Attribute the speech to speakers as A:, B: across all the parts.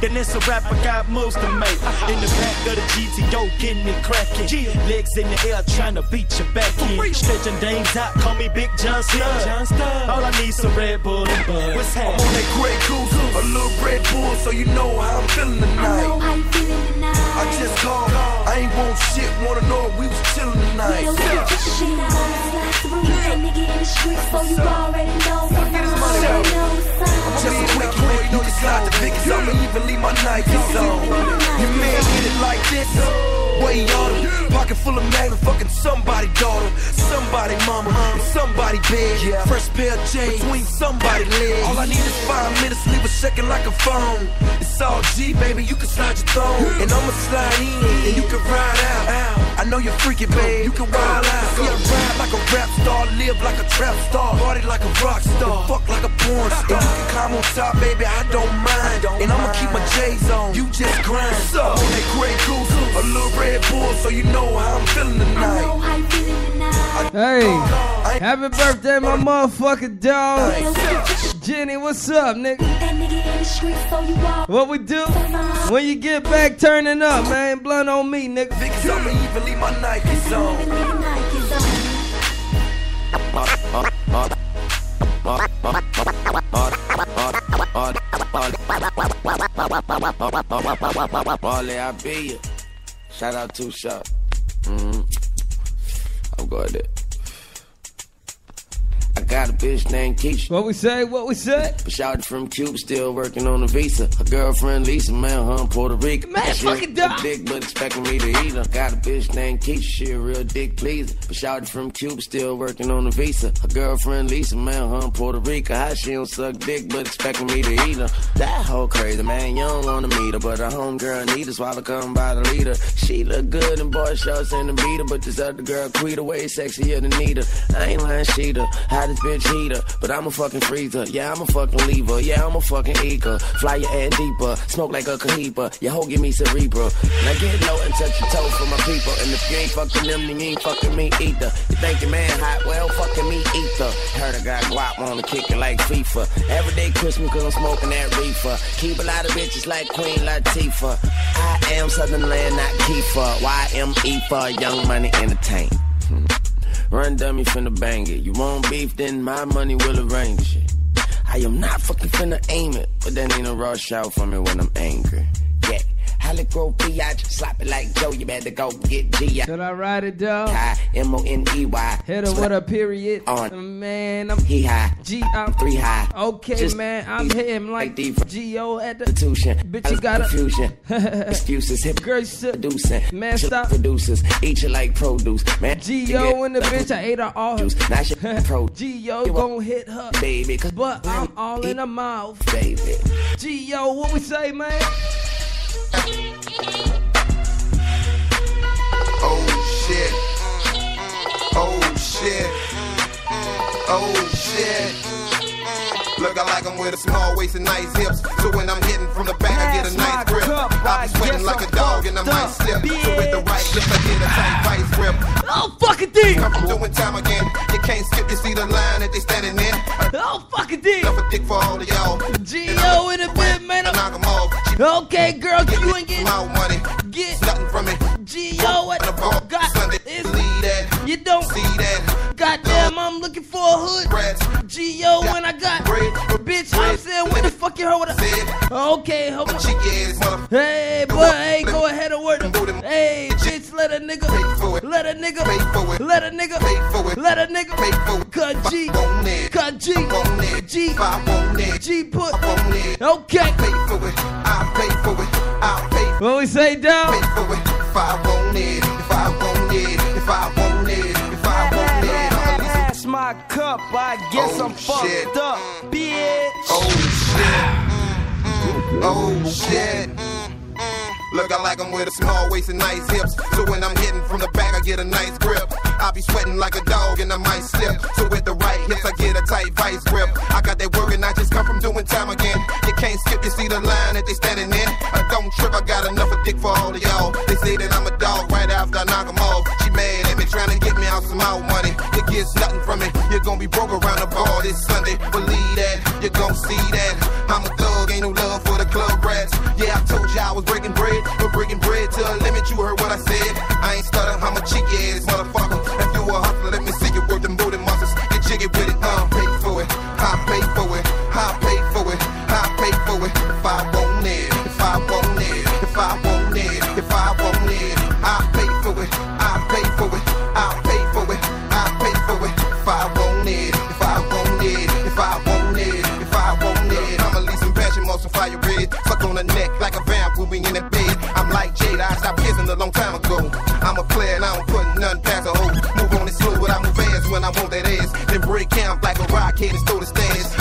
A: then it's a rapper got moves to make. In the back of the GTO, getting it cracking. Legs in the air, trying to beat your back in. Stretching dames out, call me Big John Studd. All I need some Red Bull and Bud. What's
B: I'm on
A: happening?
B: that Grey Goose, a little Red Bull, so you know how I'm feeling
C: I know
B: tonight.
C: how you feeling tonight.
B: I just called, I ain't want shit, wanna know if we was chilling tonight.
C: Yeah, we can get the shit on. Slide through that nigga in the streets, so you already know. So
B: Get his money
C: you
B: out.
C: know what's
B: Nikes on. Your man hit it like this, way oughta. Pocket full of magnum, fucking somebody daughter, somebody mama, uh, somebody bed. Fresh pair of J's between somebody legs. All I need is five minutes, leave a second like a phone. It's all G, baby, you can slide your thumb, and I'ma slide in, and you can ride out. I know you're freaky, babe. You can wild out. See, I ride like a rap star, live like a trap star, party like a rock star, fuck like a porn star. You can climb on top, baby, I don't mind. And I'ma keep my J's on. You just grind. So, on that Grey Goose, a little Red Bull, so you know how I'm feeling
C: I know
B: tonight.
C: how you feeling.
D: Hey, happy birthday, my oh. motherfucking dog.
C: Yeah, we can get the
D: Jenny, what's up, nigga?
C: that nigga in the streets, so you already
D: What we do? When you get back turning up, man, blunt on me, nigga.
B: Because I'ma even leave my Nikes on.
C: Uh, uh, uh,
E: Marley, I be you. Shout out to Shop. Mm-hmm. I'm going there. I got a bitch named Keisha.
D: What we say? What we say?
E: But shout from Cube, still working on a visa. Her girlfriend Lisa, man, in Puerto Rico.
D: Man,
E: She
D: fucking
E: a
D: dog.
E: dick, but expecting me to eat her. Got a bitch named Keisha, she a real dick pleaser. But shout from Cube, still working on a visa. Her girlfriend Lisa, man, in Puerto Rico. How she don't suck dick, but expecting me to eat her. That whole crazy, man, you don't wanna meet her. But her homegirl need her, swallow come by the leader. She look good in boy shorts and the beater. But this other girl, Quita, way sexier than Nita. I ain't lying, she the hottest bitch heater. But I'm a fucking freezer. Yeah, I'm a fucking lever. Yeah, I'm a fucking eager. Fly your ass deeper. Smoke like a cohiba. Your hoe give me cerebral. Now get low and touch your toes for my people. And if you ain't fucking them, then you ain't fucking me either. You think your man hot? Well, fucking me either. Heard I got guap on the kick like FIFA. Everyday Christmas cause I'm smoking that reefer. Keep a lot of bitches like Queen Latifah. I am Sutherland, not Kiefer. YME for Young Money Entertain. Run dummy finna bang it. You want beef, then my money will arrange it. I am not fucking finna aim it, but that ain't a rush out for me when I'm angry. Yeah, Halico Piach, slap it like Joe, you better go get G.
D: Should I ride it, dog?
E: M O N E Y.
D: Hit her with a period.
E: On.
D: Oh, man, I'm
E: He high.
D: G. I'm
E: Three high.
D: Okay,
E: Just
D: man, I'm him like
E: like deep
D: G.O. at the
E: Institution.
D: Bitch, you got a-
E: confusion. Excuses. Hip
D: Girl,
E: producing.
D: Man, stop.
E: Producers. Eat you like produce. Man.
D: G.O. in the bitch, I ate her all.
E: Juice. Now she pro.
D: G.O.
E: You
D: gon' hit her.
E: Baby, cause
D: But I'm all in her mouth.
E: baby.
D: G.O. What we say, man?
F: Look, I like 'em with a small waist and nice hips. So when I'm hitting from the back, I get a nice grip. I be sweating like a dog and I might slip. So with the right grip, I get a tight vice grip.
D: Oh, fucking D!
F: From doing time again. You can't skip, to see the line that they standing in.
D: Oh, fucking D!
F: Enough a dick for all of y'all.
D: G.O. in the bit, man. I'm-
F: Knock 'em off.
D: Okay, girl,
F: get
D: you ain't getting
F: my money.
D: get
F: Nothing from it.
D: G.O. at
F: The ball
D: got
F: Sunday.
D: is
F: Believe that.
D: you don't
F: See that.
D: I'm looking for a hood
F: Rats.
D: G.O. when I got
F: Bread.
D: bitch I'm saying what the fuck you heard what I. Okay, hold on
F: Cheeky ass mother.
D: Hey boy, hey, go ahead and word them. Hey bitch, let a nigga
F: Pay for it.
D: let a nigga
F: Pay for it.
D: let a nigga
F: Pay for it.
D: let a nigga
F: Pay for it.
D: cut G
F: If I want it.
D: cut G. G
F: If I want it.
D: G put
F: it.
D: Okay
F: Pay for it. I'll pay for it. I'll pay
D: What we say down?
F: pay for it. If I want it. If I want it.
G: Cup, I guess
F: Oh,
G: I'm fucked
F: shit.
G: up, bitch.
F: Oh shit. Oh shit. Look, I like 'em with a small waist and nice hips. So when I'm hitting from the back, I get a nice grip. I be sweating like a dog and I might slip. So with the right hips, I get a tight vice grip. I got that work and I just come from doing time again. You can't skip, you see the line that they standing in. I don't trip, I got enough of dick for all of y'all. They say that I'm a dog right after I knock 'em off. She mad at me, trying to get me out some more money. It gets nothing from me. Be broke around the bar this Sunday. Believe that, you're gonna see that. Want that ass. Then break camp like a rockhead and throw the stash.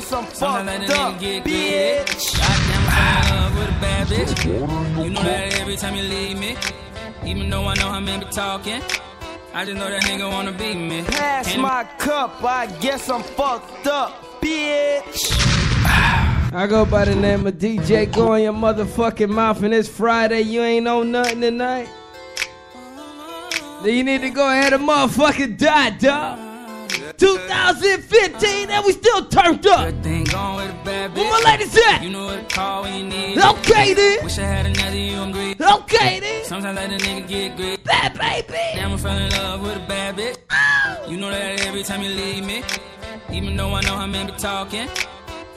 G: Guess I'm
H: Sometimes let
G: fucked up,
H: get
G: bitch.
H: Goddamn, I fell in love with a bad bitch. You know that every time you leave me. Even though I know how men be talking. I just know that nigga wanna be me.
G: Pass
H: Can't
G: my cup, I guess I'm fucked up, bitch.
D: I go by the name of DJ. Go in your motherfucking mouth, and it's Friday. You ain't on nothing tonight. Then you need to go ahead and motherfucking die, dog. 2015, and we still turned up.
H: Good thing going with a bad bitch.
D: Where my ladies at?
H: You know what to call when you need.
D: Okay then.
H: Wish I had another you agree.
D: Okay then.
H: Sometimes let a nigga get greedy.
D: Bad baby.
H: Damn, I fell in love with a bad bitch. Oh. You know that every time you leave me. Even though I know how men be talking.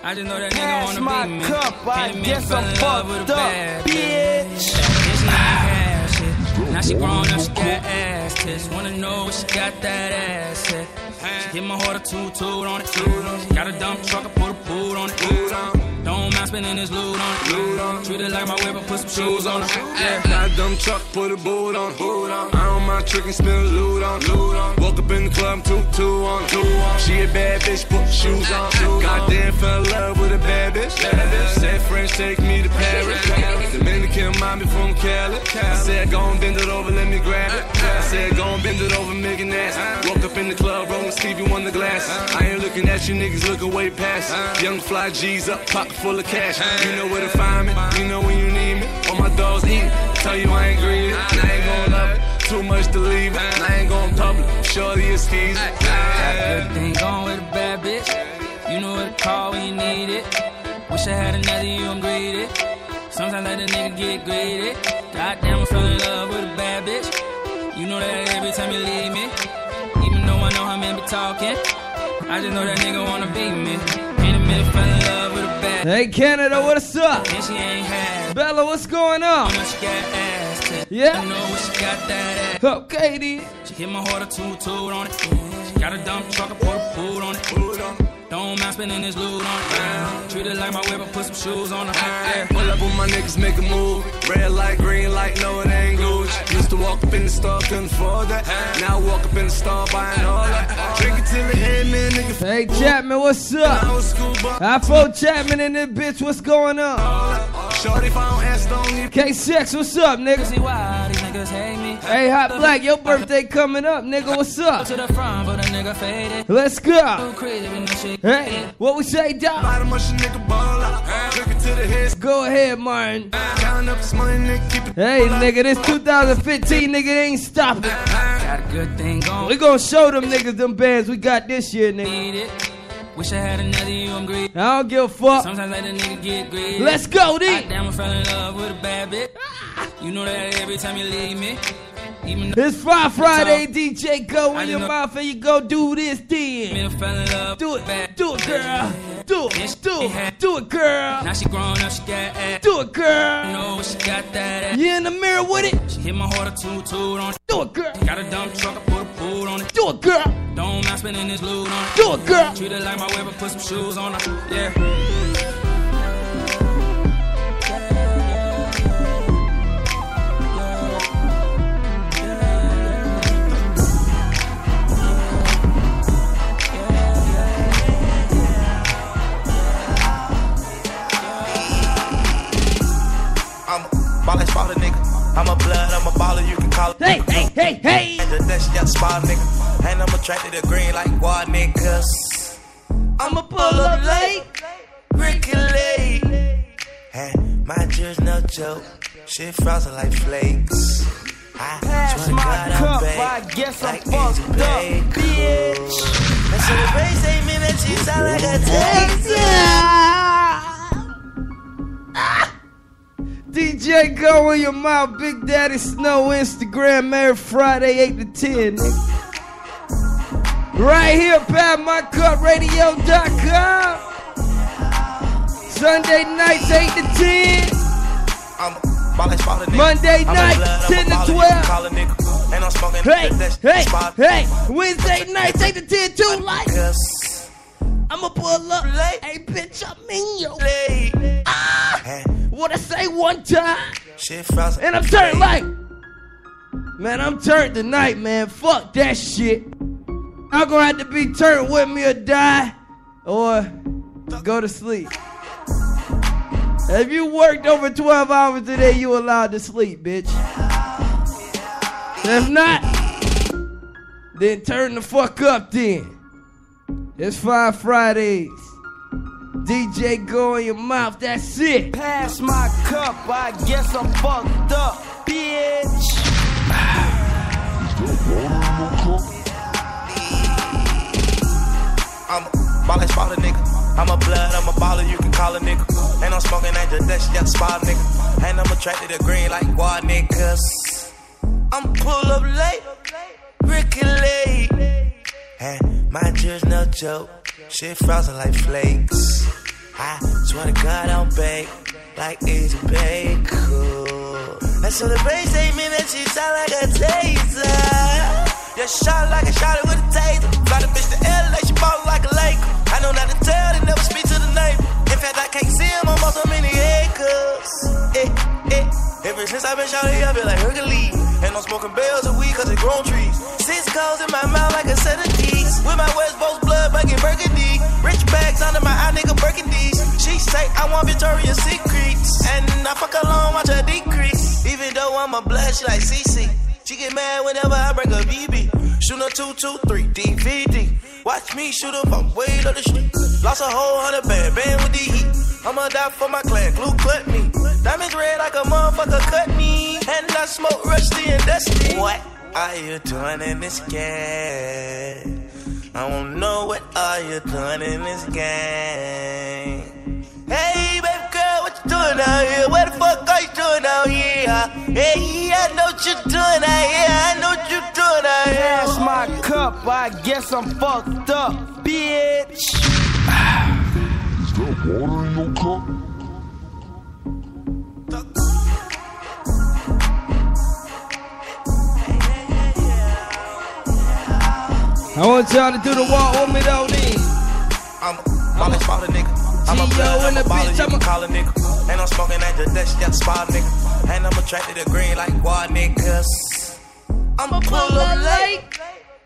H: I just know that nigga wanna be me.
G: cup, I
H: Can't
G: guess I'm
H: in love with a
G: fucked up, bitch.
H: And she ain't had shit. Now she grown up, she got ass tits. Wanna know what she got that ass at. She hit my heart a toot toot on it. Got a dump truck, I put a boot on it. Don't mind spending this loot on it. Treat it like my whip, I put some shoes on it. Yeah.
I: Got a dumb truck, put a boot on. On. I don't mind tricking, spin loot on. Loot on. Woke up in the club, two two on. Two on. She a bad bitch, put shoes on. Goddamn, fell in love with a bad bitch. Bad bitch. Said French, take me to Paris. Dominican mommy from Cali. I said, go and bend it over, let me grab it. I said, go and bend it over, make it nasty. Woke up in the club, rolling Stevie on the glass. I ain't looking at you niggas, looking way past. Young fly G's up, pocket full of cash. You know where to find me, you know when you need me. All my dogs eat, tell you I ain't greedy. And I ain't gon' love it, too much to leave. And I ain't gon' public, shorty is skis.
H: Got a good thing going with a bad bitch. You know what to call when you need it. Wish I had another you and greedy. Sometimes I let a nigga get greedy. Goddamn, I fell in love with a bad bitch. You know that every time you leave me. Even though I know how men be talking. I just know that nigga wanna be me. Ain't a minute fell in love with a bad
D: Hey Canada, what's up?
H: And she ain't had.
D: Bella, what's going on?
H: I know got ass tits.
D: Yeah.
H: I know when she got that ass.
D: Okay then.
H: She hit my heart a toot toot on it. She got a dump truck, I put a boot on it. Don't mind spending this loot on it. Treat it like my whip, I put some shoes on it. Yeah.
I: Pull up with my niggas, make a move. Red light, green light, no it ain't Gucci. Used to walk up in the store, couldn't afford that. Now I walk up in the store, buying all that. Drink it till the head, man, nigga.
D: Hey Chapman, what's up?
I: I was school, but
D: iPhone Chapman in this bitch, what's going on?
I: Shorty, if I don't answer, don't need
D: K6, what's up, nigga?
H: See why these niggas hate me.
D: Hey Hot Black, your birthday coming up, nigga, what's up?
H: To the front, but a nigga faded.
D: Let's go.
H: crazy when.
D: Hey, what we say, dog?
I: Bottom much a nigga ball out. Drink it till the head,
D: Go ahead, Martin.
I: counting up this money, nigga, keep it.
D: Hey, nigga, this 2015, nigga, ain't stopping.
H: Got a good thing going.
D: We gonna show them niggas them bands we got this year, nigga.
H: It. Wish I had another you, I'm greedy.
D: I don't give a fuck.
H: Sometimes let a nigga get greedy.
D: Let's go, D.
H: Goddamn, I fell in love with a bad bitch. You know that every time you leave me. Even
D: It's Fry Friday, DJ. Go in your mouth and you go do this then.
H: I fell in love
D: Do
H: a bad
D: it, do it, girl. Do it, do it, do it, girl.
H: Now she grown up, she got ass.
D: Do it, girl.
H: know she got that ass.
D: You in the mirror with it?
H: She hit my heart a toot toot on it.
D: Do it, girl.
H: Got a dump truck, I put a boot on it.
D: Do it, girl.
H: Don't mind spending this loot on it.
D: Do it, girl.
H: Treat it like my I put some shoes on it. Yeah.
J: I'm a blood, I'm a baller, you can call it.
D: Hey, hey, hey, hey.
J: And the dash, yeah, spot nigga. And I'm attracted to green like guard niggas.
D: I'ma pull up late.
J: Ricki Lake. And my jury's no joke. Shit frozen like flakes. I
G: Pass my
J: God,
G: cup,
J: baked
G: I guess I'm fucked up, bitch.
J: And so the bass ain't mean that she sound like a taser.
D: DJ Go in your mouth, Big Daddy Snow, Instagram every Friday, 8 to 10. Right here, PassMyCupRadio.com. Sunday nights, 8 to 10.
J: I'm a baller, spot.
D: Monday night,
J: blood,
D: 10 to 12.
J: can Call a nigga. And I'm smoking
D: Hey,
J: that
D: hey,
J: spot
D: hey. Wednesday nights, 8 to 10, too. Like. I'ma pull up.
J: Late.
D: Hey, bitch, I'm in your.
J: Late.
D: Say one time?
J: shit frozen
D: And I'm turned like, man, I'm turned tonight, man. Fuck that shit. I'm gonna have to be turned with me or die or go to sleep. If you worked over 12 hours today, you allowed to sleep, bitch. If not, then turn the fuck up then. It's Fie Fridays. DJ go in your mouth, that's it.
G: Pass my cup, I guess I'm fucked up, bitch.
J: I'm a baller, spot a nigga. I'm a blood, I'm a baller, you can call a nigga. And I'm smoking at the dash, yeah, spot a nigga. And I'm attracted to green like guard niggas. I'm pull up late, Ricki Lake. And my jury's no joke. Shit frozen like flakes. I swear to God, I'm baked like easy bake. Cool. And so the bass ain't mean that she sound like a taser. Just shot like a shot it with a taser. Fly the bitch to LA, she ball like a lake. I know not to tell, they never speak to the neighbor. In fact, I can't see him, I'm on so many acres. Eh, eh. Ever since I've been shot here, I feel like Hercules. And I'm smoking bells of weed cause it grown trees. Six calls in my mouth like a set of D's. Blood, she like CC. She get mad whenever I bring a BB. Shoot a 223 DVD. Watch me shoot up from way to the street. Lost a whole hundred band, band with the heat. I'ma die for my clan, glue cut me. Diamonds red like a motherfucker cut me. And I smoke rusty and dusty. What are you doing in this game? I wanna know what are you doing in this game? Doing out here? What the fuck are you doing out here? Hey, I know what you're doing out here. I know what you're doing out here.
G: Pass my cup, I guess I'm fucked up, bitch. Is there water in your cup?
D: I want y'all to do the walk with me though, then.
J: I'm a baller, spot a nigga. I'm a blood, I'm
D: in
J: a
D: the
J: baller, you
D: I'm
J: can
D: a-
J: call a nigga. And I'm smoking at the dash, yeah, spot a nigga. And I'm attracted to green like guard niggas. I'ma pull up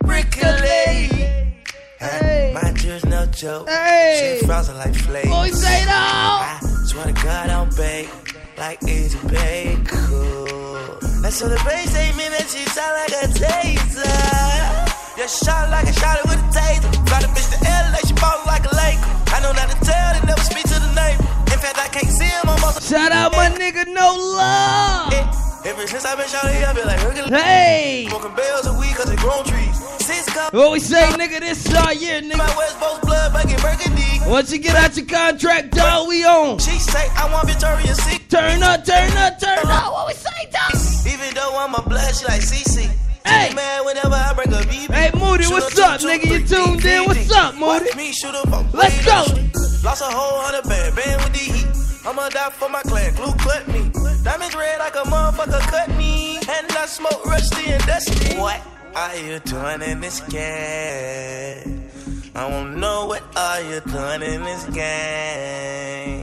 J: Ricki Lake.
D: Hey.
J: My jury's no joke.
D: Hey.
J: Shit frozen like flakes.
D: Boy, say all.
J: I swear to God, I'm baked like easy bake. Cool. That's so the bass ain't mean that she sound like a Just shot like a shot with a taser. Fly the bitch to LA, she ball like a lake. I know not to tell, they never speak to the neighbor. In fact, I can't see him, I'm
D: Shout out my nigga No Love.
J: Ever since I've been shot here, I feel like
D: Hey.
J: Smoking bells cause it grown trees.
D: What we say, nigga, this is our year,
J: My
D: nigga.
J: West Coast blood bugging burgundy.
D: Once you get out your contract, dog, we on.
J: She say I want Victoria's Secret.
D: Turn up, turn up, turn up. What we say, dog?
J: Even though I'm a blood, she like CC.
D: Hey.
J: She man whenever I bring a BB.
D: Hey, Moody, what's up, nigga? You tuned in? What's up, Moody?
J: Watch me shoot up
D: Let's go.
J: to the street. Lost a whole hundred band, band with the heat. I'ma die for my clan, glue cut me. Diamonds red like a motherfucker cut me. And I smoke rusty and dusty. What are you doing in this game? I wanna know what are you doing in this game?